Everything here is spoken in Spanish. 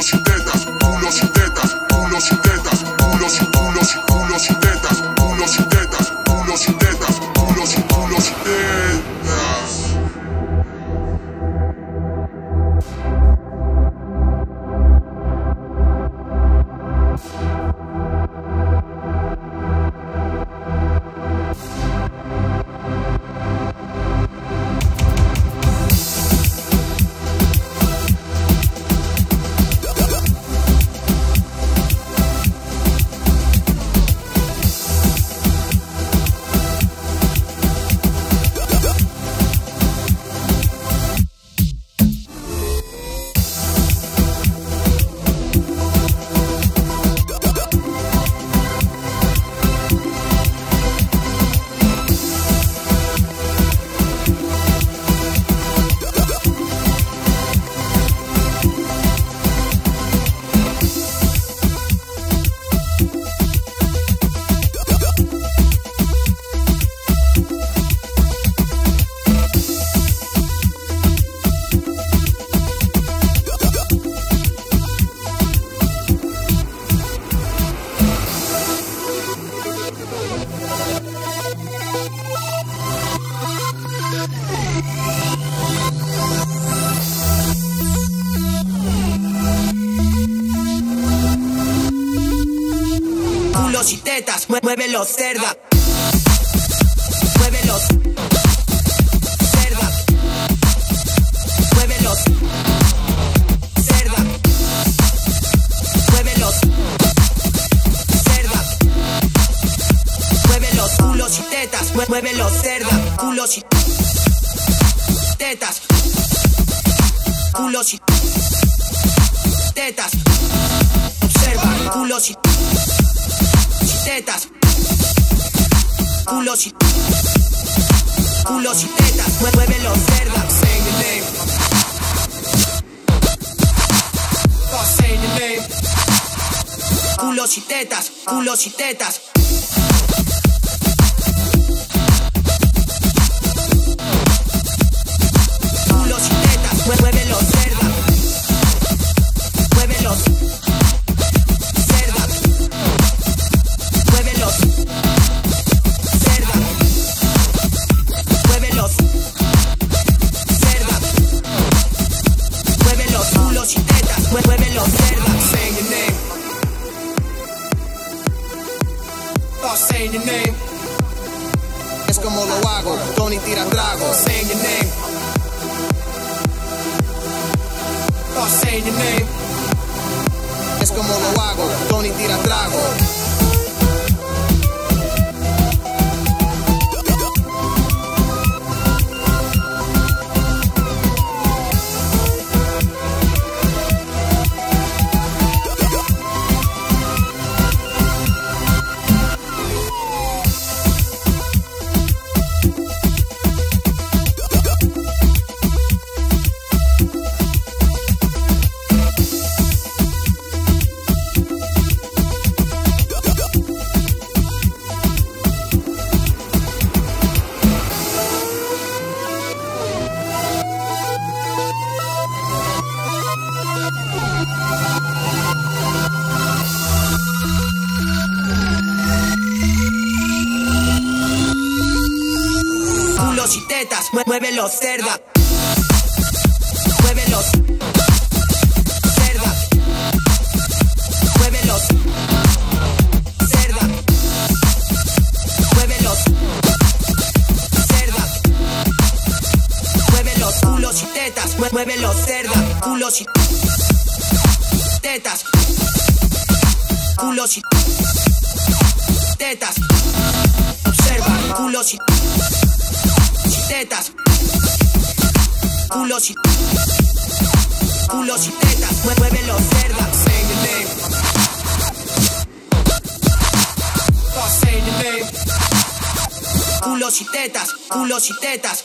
culos y tetas, culos y tetas, culos y tetas, culos y culos y culos y tetas, Culos y tetas, muévelos, cerda. Muévelos. Cerda. Muévelos. Cerda. Muévelos. Cerda. Muévelos, culos y tetas, muévelos, cerda. Culos y tetas. Culos y tetas. Observa, culos y tetas. Culos y culos y tetas. Mue- Muévelo, cerda. saying your name. Start saying your name. Culos y tetas. Culos y tetas. Saying your name. Es como lo hago, Tony tira trago. Saying your name. Start saying your name. Tetas, muévelos, cerda. Muévelos. Cerda. Muévelos. Cerda. Muévelos. Cerda. Muévelos, culos y tetas, muévelos, cerda. Culos y tetas. Culos y tetas. Observa, culos y tetas. Culos y culos y tetas. Mue- Muévelo, cerda. Saying your name. Saying your name. Culos y tetas. Culos y tetas.